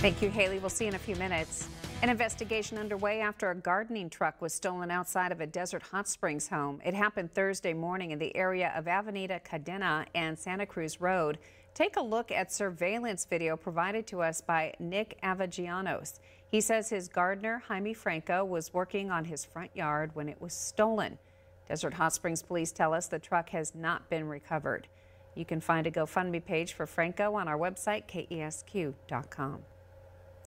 Thank you, Haley. We'll see you in a few minutes. An investigation underway after a gardening truck was stolen outside of a Desert Hot Springs home. It happened Thursday morning in the area of Avenida Cadena and Santa Cruz Road. Take a look at surveillance video provided to us by Nick Avagianos. He says his gardener, Jaime Franco, was working on his front yard when it was stolen. Desert Hot Springs police tell us the truck has not been recovered. You can find a GoFundMe page for Franco on our website, kesq.com.